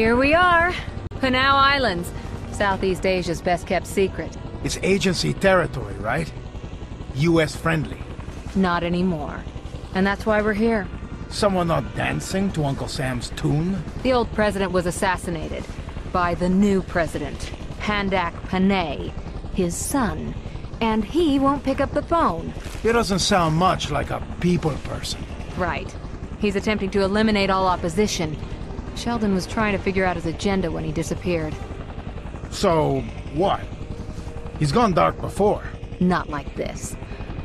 Here we are. Panau Islands. Southeast Asia's best kept secret. It's agency territory, right? US friendly. Not anymore. And that's why we're here. Someone not dancing to Uncle Sam's tune? The old president was assassinated by the new president, Pandak Panay, his son. And he won't pick up the phone. He doesn't sound much like a people person. Right. He's attempting to eliminate all opposition. Sheldon was trying to figure out his agenda when he disappeared. So, what? He's gone dark before. Not like this.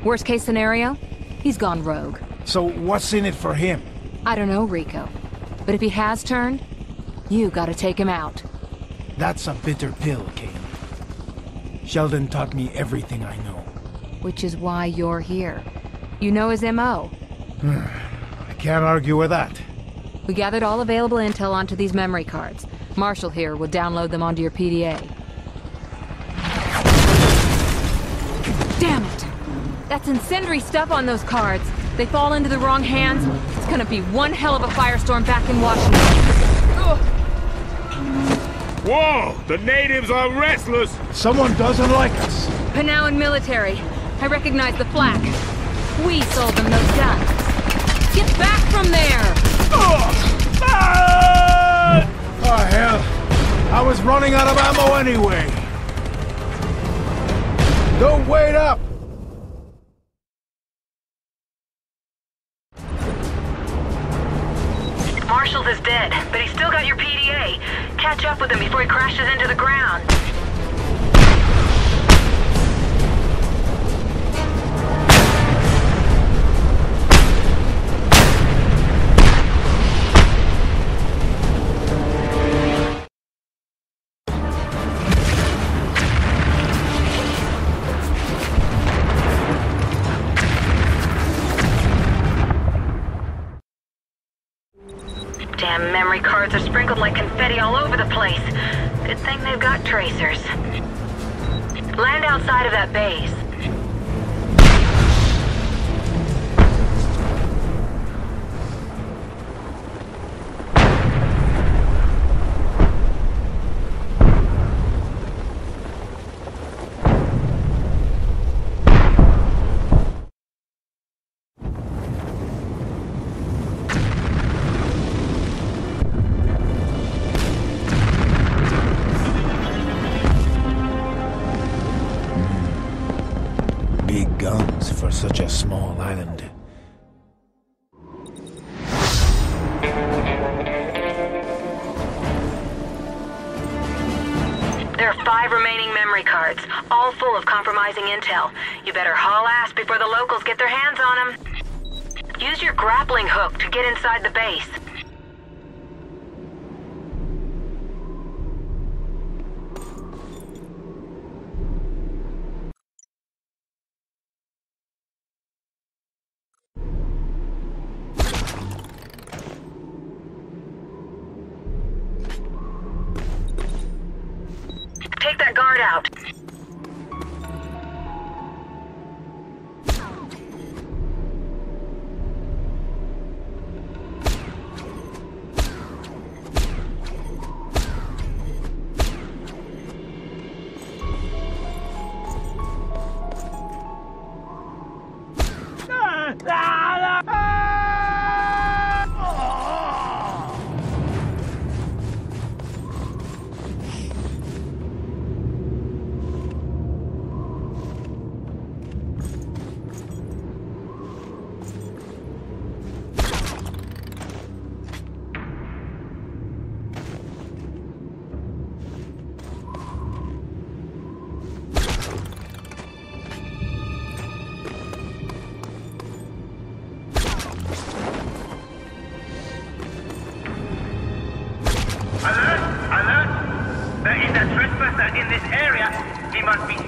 Worst case scenario, he's gone rogue. So what's in it for him? I don't know, Rico. But if he has turned, you gotta take him out. That's a bitter pill, Kane. Sheldon taught me everything I know. Which is why you're here. You know his M.O. I can't argue with that. We gathered all available intel onto these memory cards. Marshall here will download them onto your PDA. Damn it! That's incendiary stuff on those cards. They fall into the wrong hands. It's gonna be one hell of a firestorm back in Washington. Ugh. Whoa! The natives are restless! Someone doesn't like us. Panauan military. I recognize the flak. We sold them those guns. Get back from there! Oh, hell. I was running out of ammo anyway. Don't wait up! Marshall is dead, but he's still got your PDA. Catch up with him before he crashes into the ground. Are sprinkled like confetti all over the place. Good thing they've got tracers. Land outside of that base. There are five remaining memory cards, all full of compromising intel. You better haul ass before the locals get their hands on them. Use your grappling hook to get inside the base. must be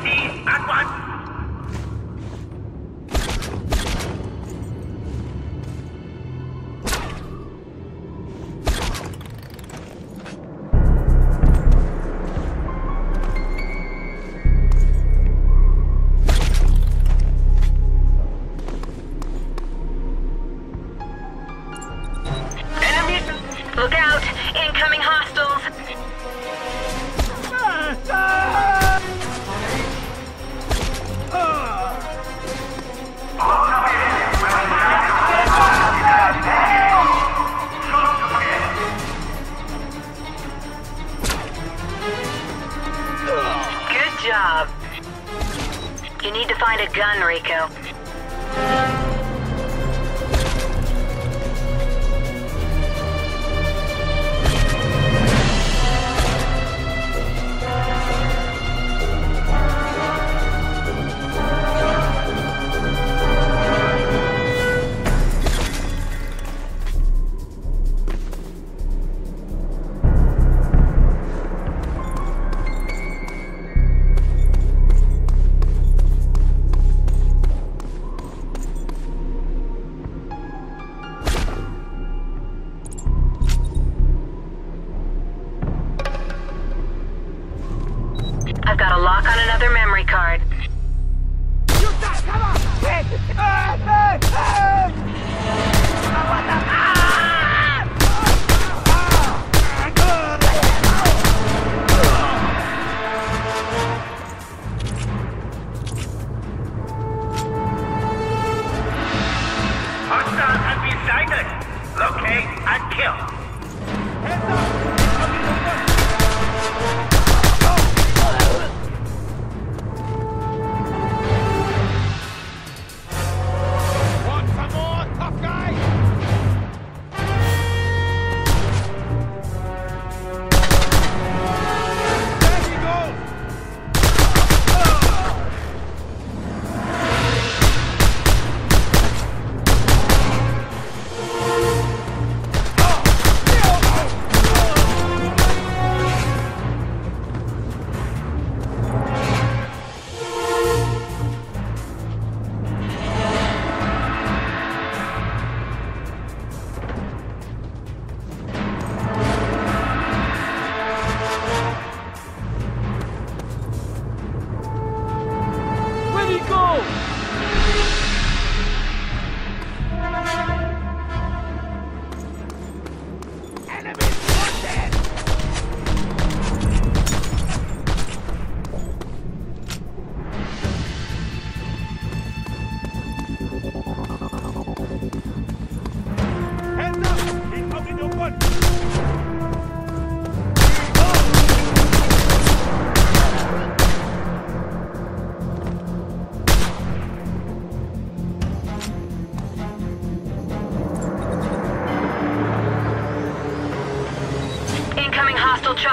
ケ。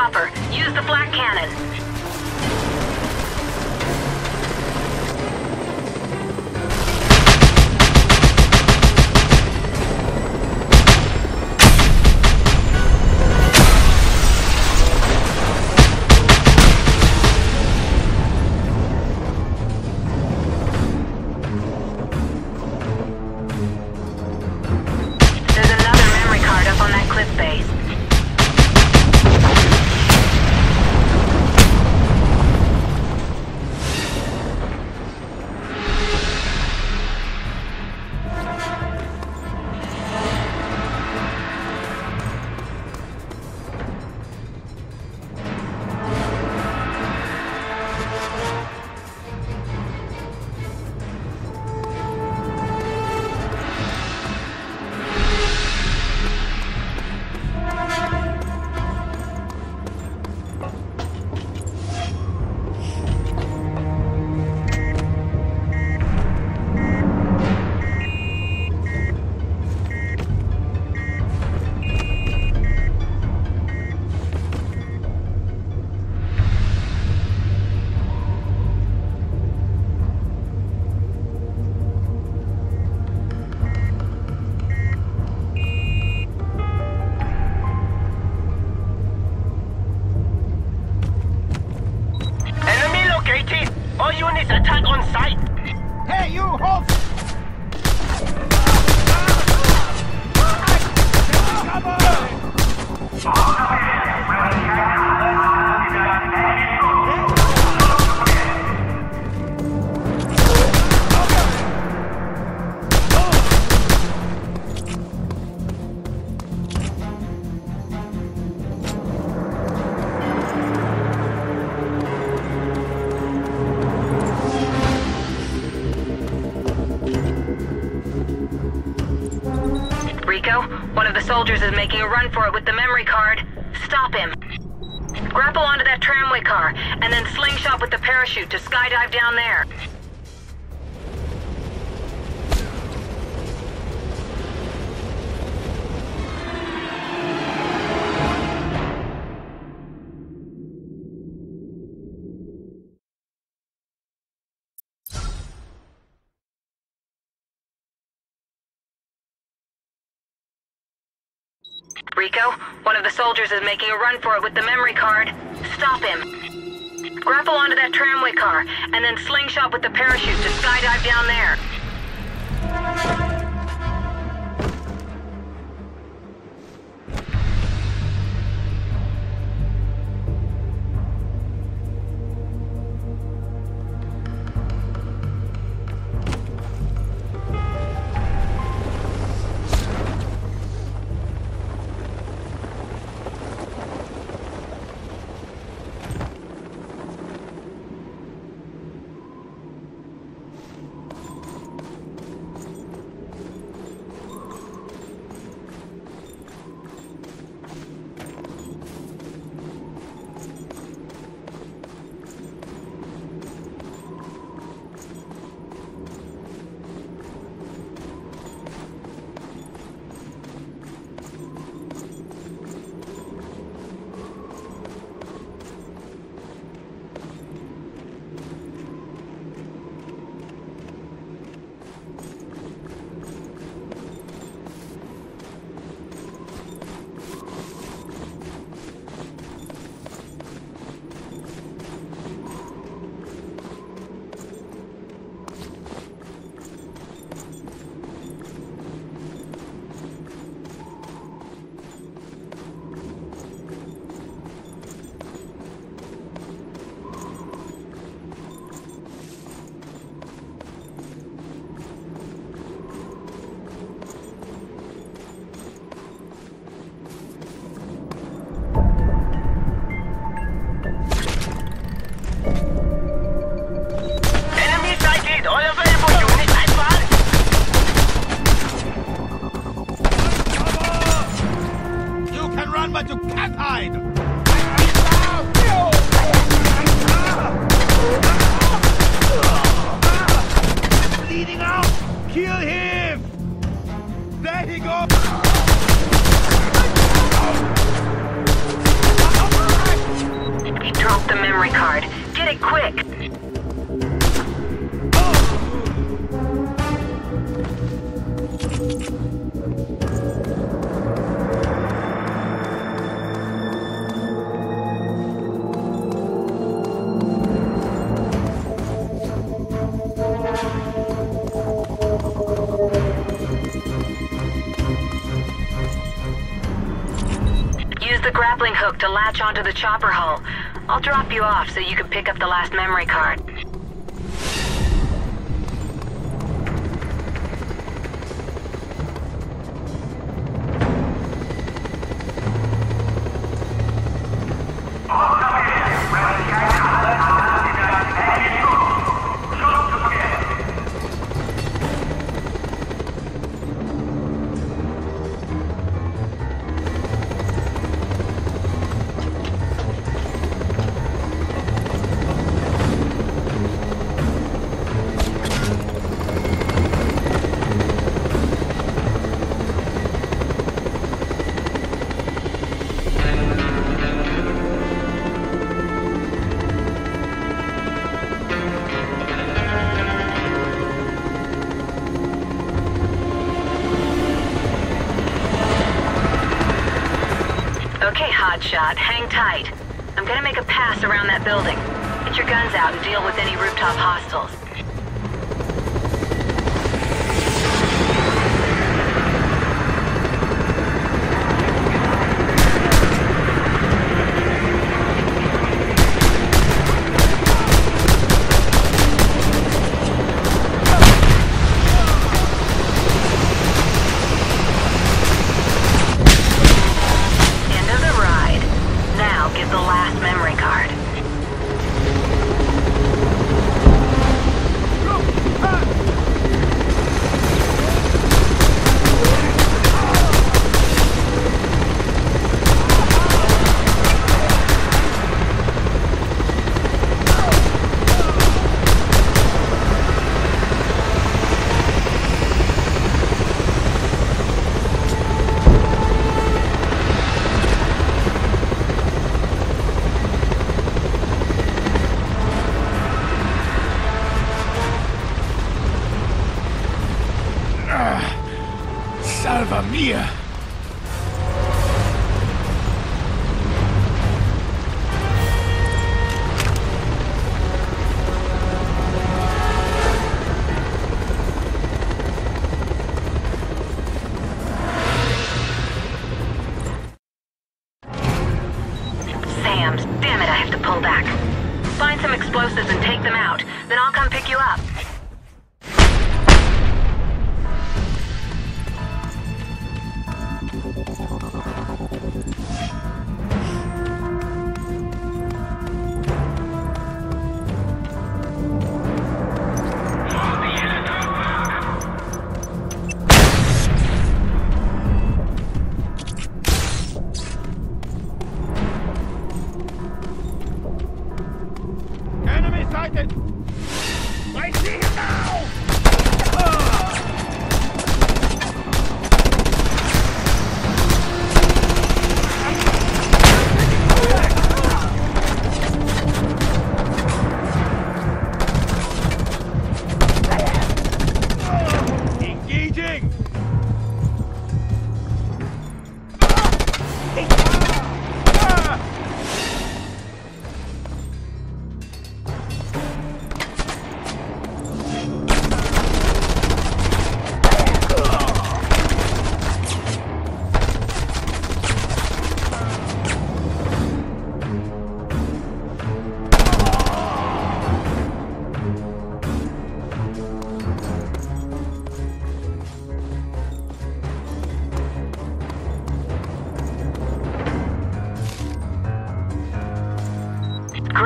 Chopper. Use the black cannon. Soldiers is making a run for it with the memory card. Stop him. Grapple onto that tramway car, and then slingshot with the parachute to skydive down there. Rico, one of the soldiers is making a run for it with the memory card. Stop him. Grapple onto that tramway car, and then slingshot with the parachute to skydive down there. Hook to latch onto the chopper hull. I'll drop you off so you can pick up the last memory card. Hang tight. I'm gonna make a pass around that building. Get your guns out and deal with any rooftop hostiles. Find some explosives and take them out, then I'll come pick you up.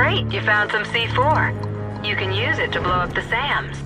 Great, you found some C4. You can use it to blow up the SAMs.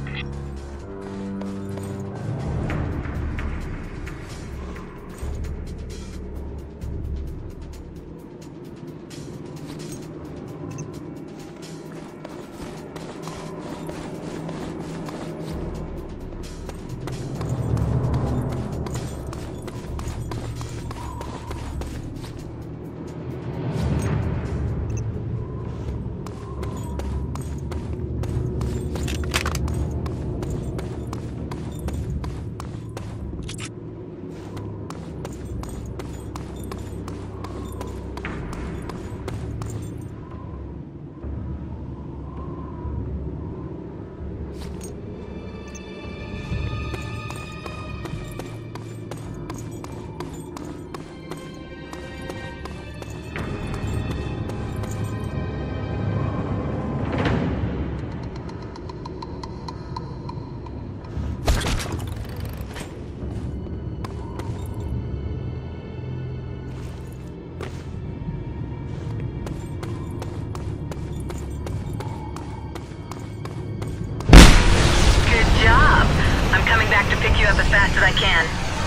Up as fast as I can.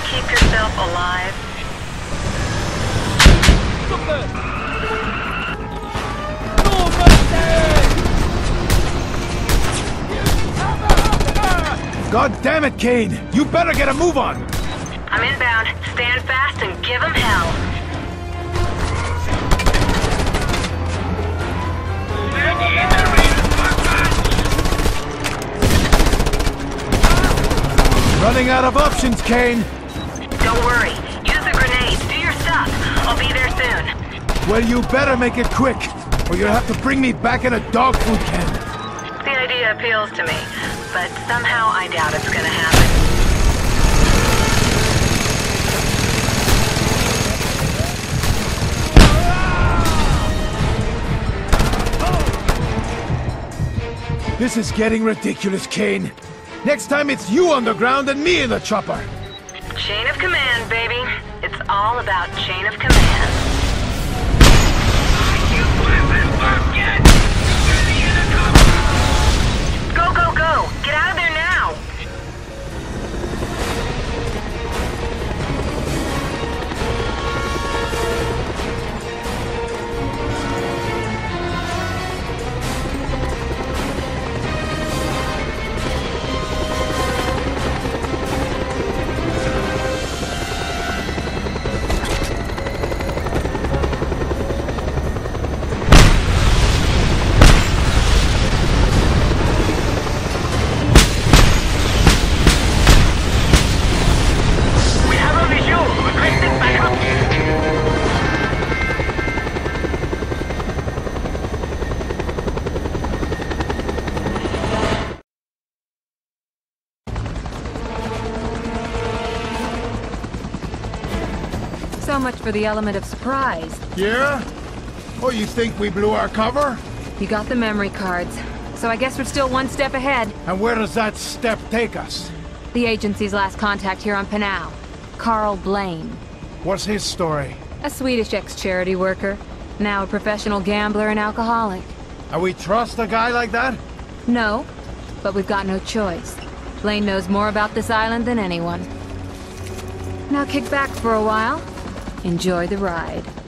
Keep yourself alive. God damn it, Kane! You better get a move on! I'm inbound. Stand fast and give give 'em hell. Running out of options, Kane! Don't worry. Use the grenades. Do your stuff. I'll be there soon. Well, you better make it quick, or you'll have to bring me back in a dog food can. The idea appeals to me, but somehow I doubt it's gonna happen. This is getting ridiculous, Kane. Next time it's you on the ground and me in the chopper. Chain of command, baby. It's all about chain of command. Go, go, go! Get out of there So much for the element of surprise. Yeah? Oh, you think we blew our cover? You got the memory cards. so I guess we're still one step ahead. And where does that step take us? The agency's last contact here on Panau. Karl Blaine. What's his story? A Swedish ex-charity worker. Now a professional gambler and alcoholic. And we trust a guy like that? No, but we've got no choice. Blaine knows more about this island than anyone. Now kick back for a while. Enjoy the ride.